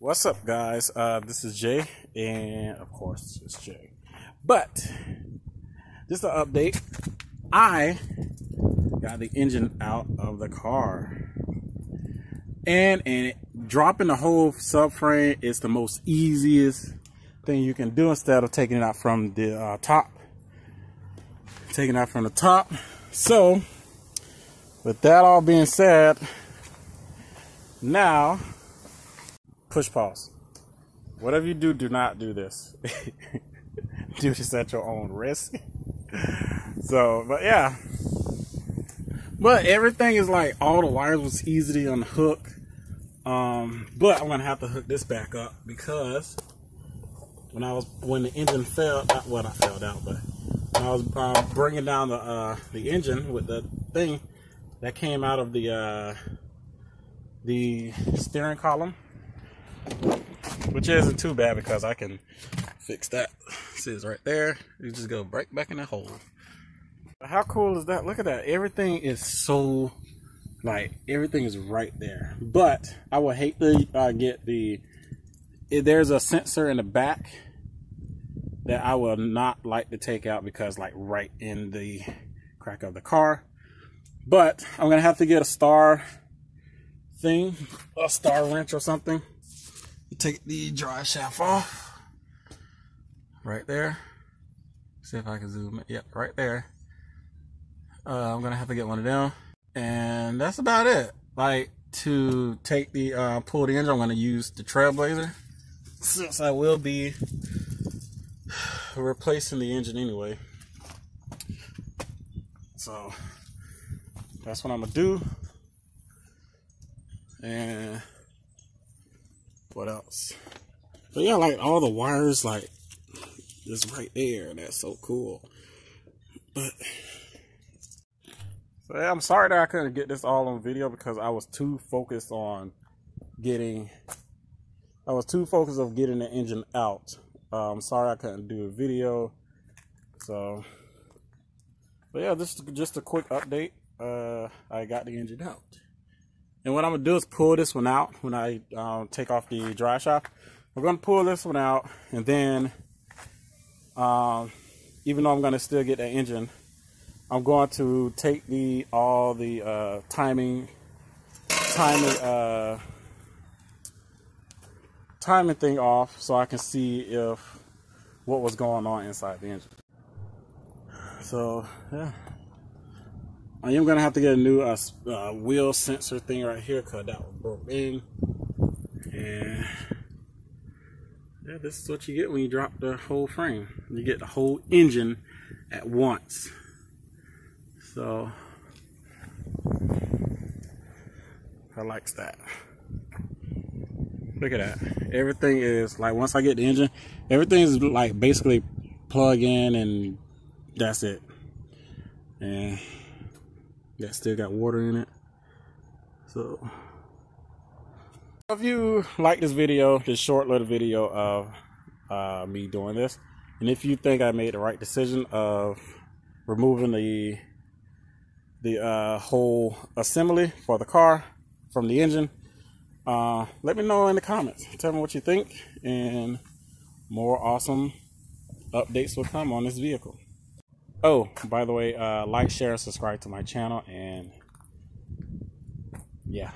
What's up, guys? Uh, this is Jay, and of course, it's Jay. But just an update. I got the engine out of the car, and and dropping the whole subframe is the most easiest thing you can do instead of taking it out from the uh, top. Taking it out from the top. So, with that all being said, now push pause. Whatever you do, do not do this. do this at your own risk. so, but yeah. But everything is like all the wires was easy to unhook. Um, but I'm gonna have to hook this back up because when I was when the engine fell, not what I fell out, but when I was uh, bringing down the uh, the engine with the thing that came out of the uh, the steering column which isn't too bad because I can fix that. See, it's right there. You just go right back in the hole. How cool is that? Look at that. Everything is so, like, everything is right there. But I would hate to uh, get the, there's a sensor in the back that I will not like to take out because, like, right in the crack of the car. But I'm going to have to get a star thing, a star wrench or something take the drive shaft off right there. See if I can zoom it. Yep, right there. Uh, I'm gonna have to get one of them, and that's about it. Like to take the uh, pull the engine, I'm gonna use the Trailblazer since I will be replacing the engine anyway. So that's what I'm gonna do, and what else? But yeah, like all the wires, like just right there. That's so cool. But so yeah, I'm sorry that I couldn't get this all on video because I was too focused on getting. I was too focused on getting the engine out. Uh, I'm sorry I couldn't do a video. So, but yeah, this is just a quick update. Uh, I got the engine out. And what I'm gonna do is pull this one out when I um, take off the drive shaft. We're gonna pull this one out and then, um, even though I'm gonna still get that engine, I'm going to take the all the uh, timing, timing, uh, timing thing off so I can see if what was going on inside the engine. So yeah. I am gonna have to get a new uh, uh, wheel sensor thing right here because that one broke in. And yeah, this is what you get when you drop the whole frame. You get the whole engine at once. So I likes that. Look at that. Everything is like once I get the engine, everything is like basically plug in and that's it. And that still got water in it. So, if you like this video, this short little video of uh, me doing this, and if you think I made the right decision of removing the the uh, whole assembly for the car from the engine, uh, let me know in the comments. Tell me what you think, and more awesome updates will come on this vehicle. Oh, by the way, uh, like, share, subscribe to my channel, and yeah.